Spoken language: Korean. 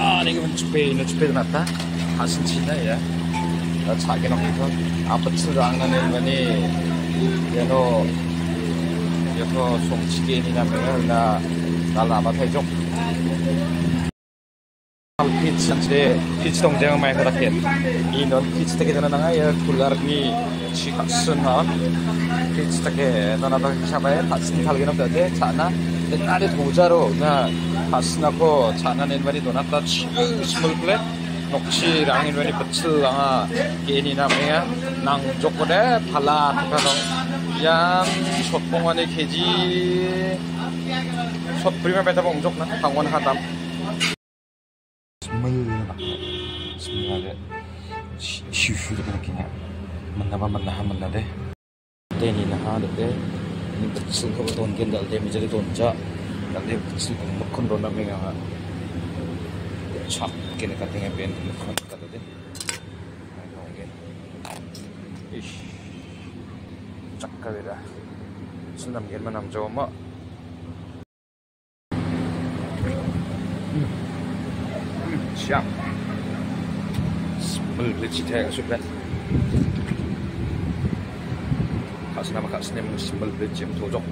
Ah, det kan man spille, spille med der. Argentina, ja. Der trækker nok ikke. 아파트랑은 인간이 얘로 여서 송치기인이라면은 나 날라마 대족 피치 전체 피치 동쟁은 많이 그렇게 이넌 피치 되게 되는 나가 예 불가르니 지각순나 피치 되게 너나도 샤바에 다친 탈기는 되게 자나 옛날에 도자로 나 바스나코 자나낸발이 도나타 치그 스물플레 녹치 랑이로니 버츠 랑아 게니나 메야 낭 조코데 팔라 타카노 양 소통원의 계지 소 프리마 베타 봉족나 방원 하담 스물 스물에 시슈르 그렇게냐 만나봐 만나하 만나대 데니나 하는데 니 버츠 그거 돈 겐달 데미지를 돈자 Nandiyo po sila ng kondo namin nga chop kinakating event ng kondo ka din. Ano again? Ish. Chakka dira. Sunam gel manam joma. Siyam. Smell glitchy tayo suplet. Kasi naman kasi naman smell glitchy ang tujok.